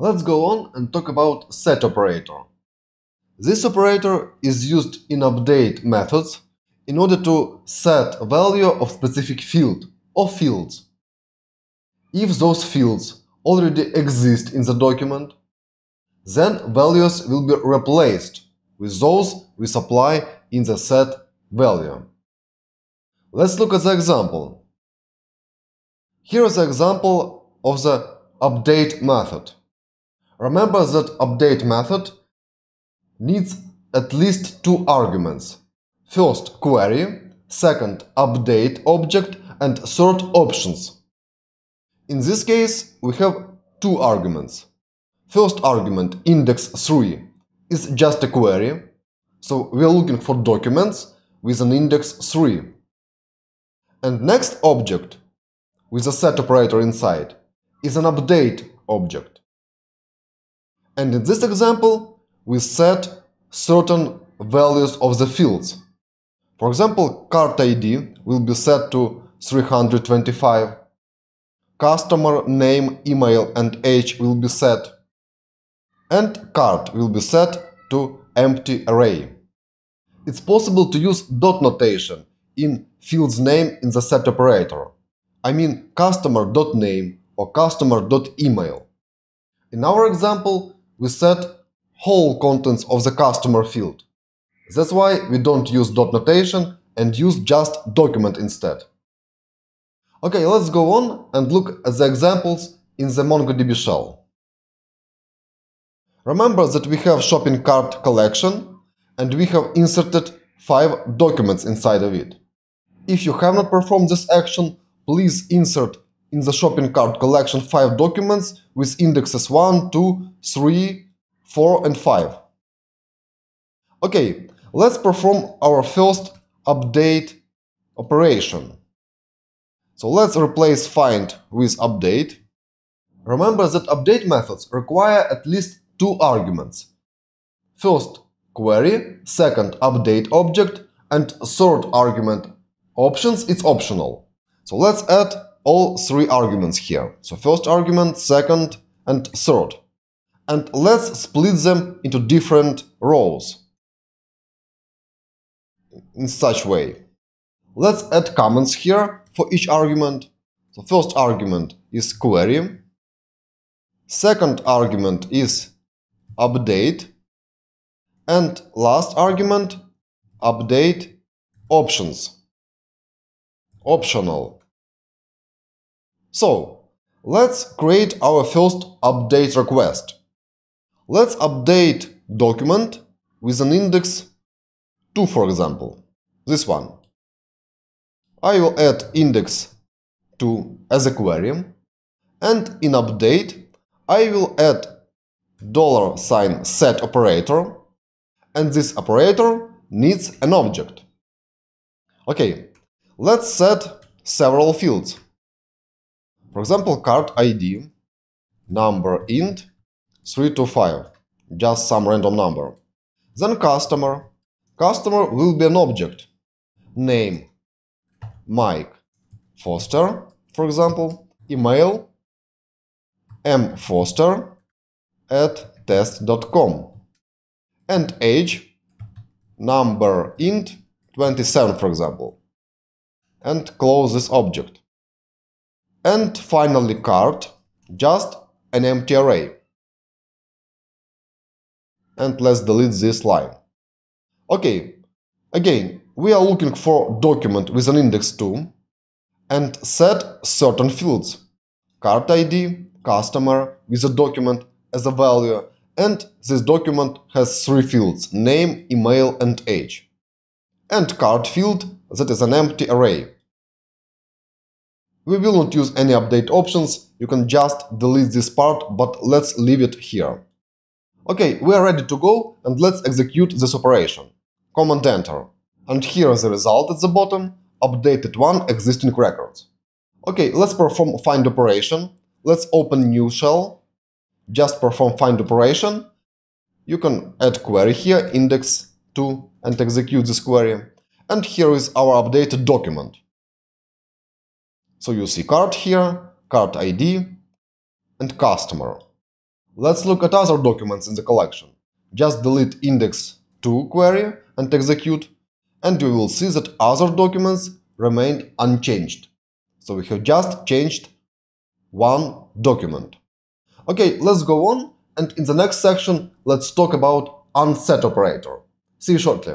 Let's go on and talk about set operator. This operator is used in update methods in order to set a value of specific field or fields. If those fields already exist in the document, then values will be replaced with those we supply in the set value. Let's look at the example. Here is the example of the update method. Remember that update method needs at least two arguments. First query, second update object, and third options. In this case, we have two arguments. First argument, index 3, is just a query, so we are looking for documents with an index 3. And next object, with a set operator inside, is an update object. And in this example, we set certain values of the fields. For example, cart ID will be set to 325, customer name, email and age will be set, and cart will be set to empty array. It's possible to use dot notation in field's name in the set operator. I mean customer.name or customer.email. In our example, we set whole contents of the customer field. That's why we don't use dot notation and use just document instead. Okay, let's go on and look at the examples in the MongoDB shell. Remember that we have shopping cart collection and we have inserted five documents inside of it. If you have not performed this action, please insert in the shopping cart collection five documents with indexes 1, 2, 3, 4 and 5. Okay, let's perform our first update operation. So let's replace find with update. Remember that update methods require at least two arguments. First query, second update object, and third argument options, it's optional. So let's add all three arguments here. So first argument, second, and third. And let's split them into different rows in such way. Let's add comments here for each argument. So first argument is query. Second argument is update. And last argument, update options. Optional. So, let's create our first update request. Let's update document with an index 2, for example, this one. I will add index 2 as a query, and in update I will add dollar sign set operator, and this operator needs an object. Okay, let's set several fields. For example, cart ID, number int 325, just some random number. Then customer, Customer will be an object. Name. Mike. Foster, for example, email. Mfoster at test.com and age. Number int 27 for example. And close this object and finally cart just an empty array and let's delete this line Okay, again, we are looking for document with an index 2 and set certain fields. Cart ID, customer with a document as a value and this document has three fields, name, email and age. And cart field that is an empty array. We will not use any update options, you can just delete this part, but let's leave it here. Okay, we are ready to go and let's execute this operation. Command Enter. And here is the result at the bottom, updated one existing records. Okay, let's perform find operation. Let's open new shell. Just perform find operation. You can add query here, index 2, and execute this query. And here is our updated document. So you see cart here, cart ID, and customer. Let's look at other documents in the collection. Just delete index2 query and execute, and you will see that other documents remained unchanged. So we have just changed one document. Okay, let's go on, and in the next section, let's talk about unset operator. See you shortly.